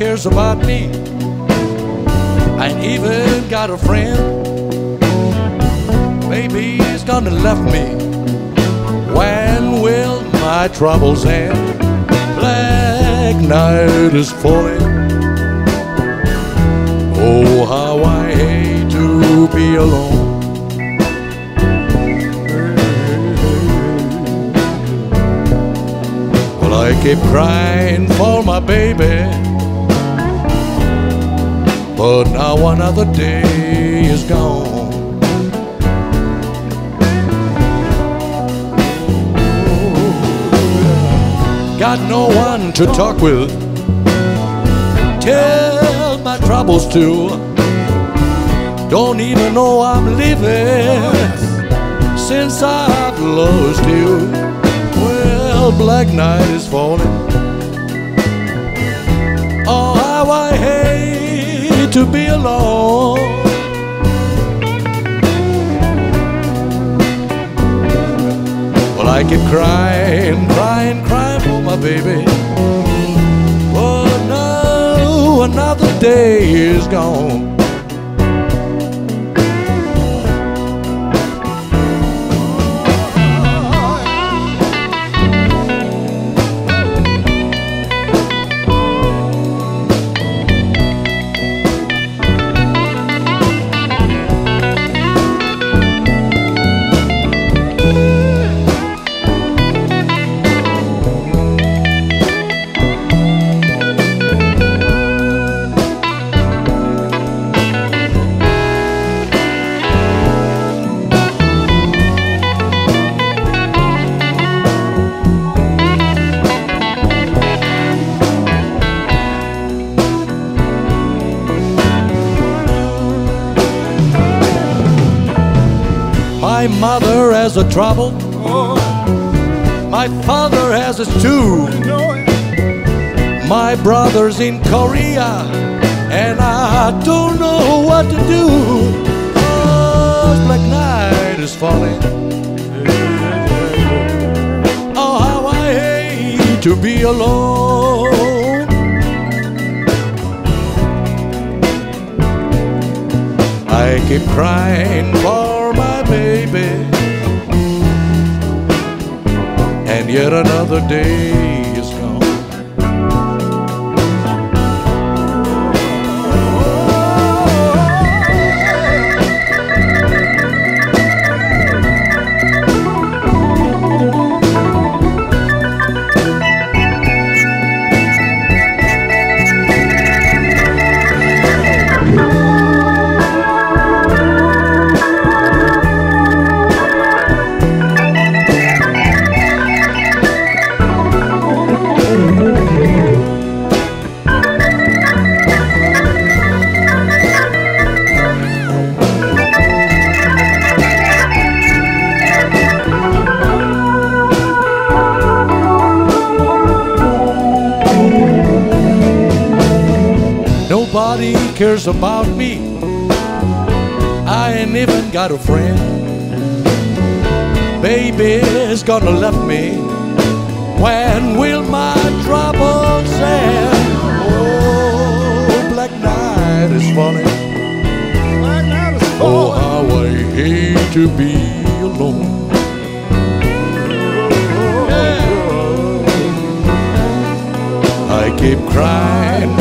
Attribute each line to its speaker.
Speaker 1: Cares about me. I ain't even got a friend. Maybe he's gonna left me. When will my troubles end? Black night is falling. Oh, how I hate to be alone. I keep crying for my baby. But now another day is gone. Got no one to talk with. Tell my troubles to. Don't even know I'm living since I've lost you. Well, black night is falling. To be alone. Well, I keep crying, crying, crying for my baby. Oh, no, another day is gone. Mother has a trouble. My father has his too. My brother's in Korea, and I don't know what to do. Oh, black night is falling. Oh, how I hate to be alone. I keep crying for yet another day Nobody cares about me. I ain't even got a friend. Baby's gonna left me. When will my troubles end? Oh, black night is falling. Oh, how I hate to be alone. I keep crying